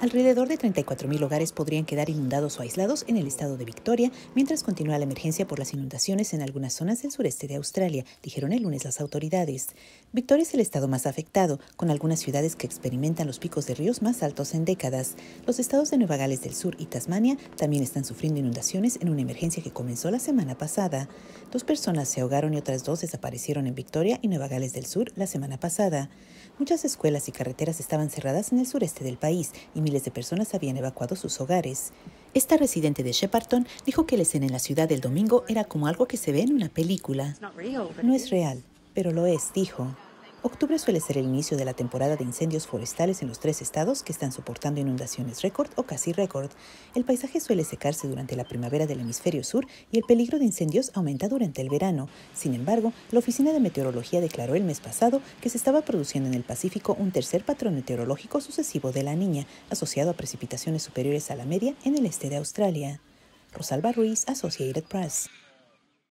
Alrededor de 34.000 hogares podrían quedar inundados o aislados en el estado de Victoria, mientras continúa la emergencia por las inundaciones en algunas zonas del sureste de Australia, dijeron el lunes las autoridades. Victoria es el estado más afectado, con algunas ciudades que experimentan los picos de ríos más altos en décadas. Los estados de Nueva Gales del Sur y Tasmania también están sufriendo inundaciones en una emergencia que comenzó la semana pasada. Dos personas se ahogaron y otras dos desaparecieron en Victoria y Nueva Gales del Sur la semana pasada. Muchas escuelas y carreteras estaban cerradas en el sureste del país y miles de personas habían evacuado sus hogares. Esta residente de Shepparton dijo que la escena en la ciudad del domingo era como algo que se ve en una película. No es real, pero lo es, dijo. Octubre suele ser el inicio de la temporada de incendios forestales en los tres estados que están soportando inundaciones récord o casi récord. El paisaje suele secarse durante la primavera del hemisferio sur y el peligro de incendios aumenta durante el verano. Sin embargo, la Oficina de Meteorología declaró el mes pasado que se estaba produciendo en el Pacífico un tercer patrón meteorológico sucesivo de la niña, asociado a precipitaciones superiores a la media en el este de Australia. Rosalba Ruiz, Associated Press.